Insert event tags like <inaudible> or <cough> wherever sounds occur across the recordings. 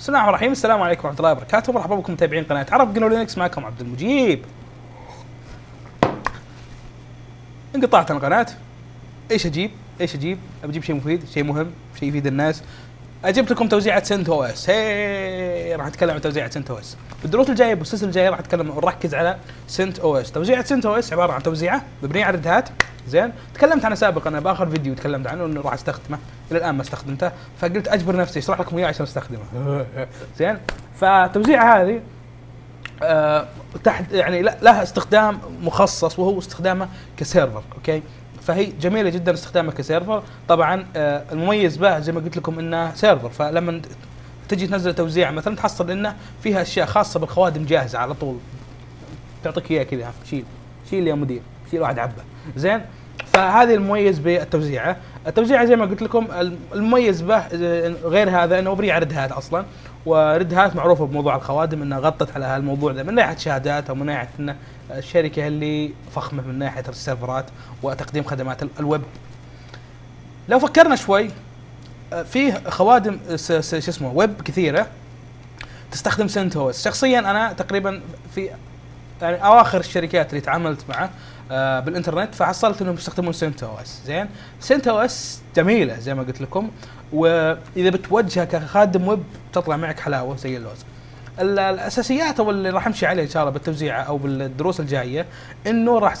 بسم الله الرحمن الرحيم. السلام عليكم ورحمة الله وبركاته. مرحبا بكم متابعين قناة عرب GNU Linux. معكم عبد المجيب. انقطعت عن القناة. إيش أجيب؟ إيش أجيب؟ أجيب شيء مفيد شيء مهم شيء يفيد الناس. أجبت لكم توزيعه CentOS. راح أتكلم عن توزيعه CentOS. بالدروس الجاية بالسلسلة الجاية راح أتكلم ونركز على CentOS. توزيعه CentOS عبارة عن توزيعة مبنية على ال Red Hat زين. تكلمت عنه سابقا بآخر فيديو تكلمت عنه إنه راح أستخدمه. إلى الآن ما استخدمته فقلت أجبر نفسي أشرح لكم اياه عشان أستخدمه. <laughs> زين؟ فالتوزيعه هذه آه تحت يعني لها استخدام مخصص وهو استخدامه ك server okay؟ فهي جميلة جدا استخدامها ك server. طبعا آه المميز بها زي ما قلت لكم انها server فلما تجي تنزل توزيع مثلا تحصل إنه فيها أشياء خاصة بالخوادم جاهزة على طول. تعطيك إياها كذا شيل شيل يا مدير شيل واحد عبه. زين؟ فهذه المميز بالتوزيعه التوزيعه زي ما قلت لكم الم- المميز به آه، غير هذا إنه مبني على Red Hat أصلا. و Red Hat معروفة بموضوع الخوادم إنها غطت على هالموضوع ده من ناحية شهادات أو من ناحية ان الشركة اللي فخمة من ناحية السيرفرات وتقديم خدمات ال- الويب. لو فكرنا شوي آه، فيه خوادم شو اسمه ويب كثيرة تستخدم CentOS شخصيا أنا تقريبا في يعني أواخر الشركات اللي تعاملت معه آه بالإنترنت فحصلت إنهم يستخدمون CentOS زين؟ CentOS جميلة زي ما قلت لكم وإذا بتوجهها كخادم ويب تطلع معك حلاوة زي اللوز. ال- الأساسيات أو اللي راح أمشي عليه إن شاء الله بالتوزيع أو بالدروس الجاية إنه راح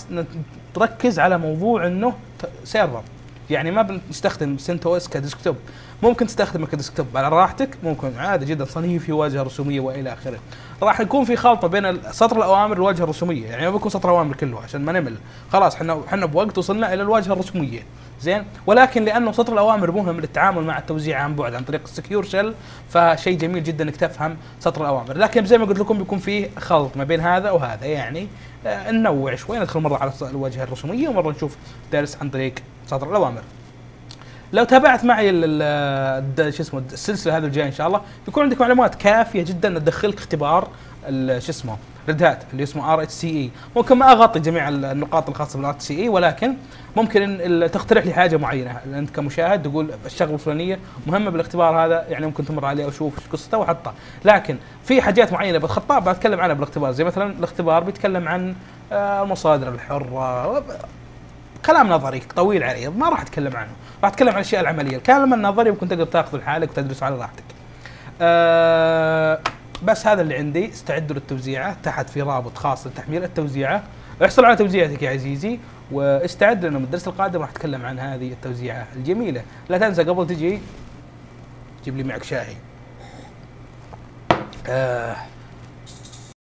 تركز على موضوع إنه server. يعني ما بنستخدم CentOS ك desktop. ممكن تستخدمه ك desktop على راحتك ممكن عادي جدا صنيفي واجهة رسومية وإلى آخره. راح يكون في خلطة بين سطر الأوامر والواجهه الرسومية. يعني ما بيكون سطر الاوامر كله عشان ما نمل. خلاص إحنا إحنا بوقت وصلنا إلى الواجهه الرسومية. زين؟ ولكن لأنه سطر الأوامر مهم للتعامل مع التوزيع عن بعد عن طريق السكيور شيل فشيء جميل جدا إنك تفهم سطر الأوامر. لكن زي ما قلت لكم بيكون فيه خلط ما بين هذا وهذا. يعني آه ننوع شوي ندخل مرة على الواجهه الرسومية ومرة نشوف درس عن طريق سطر الأوامر. لو تابعت معي شو اسمه السلسلة هذه الجاية إن شاء الله بيكون عندك معلومات كافية جدا تدخلك اختبار شو اسمه Red Hat اللي اسمه RHCE ممكن ما أغطي جميع ال- النقاط الخاصة بال RHCE ولكن ممكن تقترح لي حاجة معينة. أنت كمشاهد تقول الشغلة الفلانية مهمة بالاختبار هذا يعني ممكن تمر عليه وأشوف إيش قصته وأحطها. لكن في حاجات معينة بالخطاب بتكلم عنها بالاختبار. زي مثلا الاختبار بيتكلم عن آه، المصادر الحرة كلام نظري طويل عريض ما راح أتكلم عنه. راح أتكلم عن الأشياء العملية. الكلام النظري ممكن تقدر تاخذه لحالك وتدرسه على راحتك. أه بس هذا اللي عندي. استعدوا للتوزيعه تحت في رابط خاص لتحميل التوزيعه احصل على توزيعتك يا عزيزي واستعد لأنه الدرس القادم راح أتكلم عن هذه التوزيعة الجميلة. لا تنسى قبل تجي جيب لي معك شاهي آه.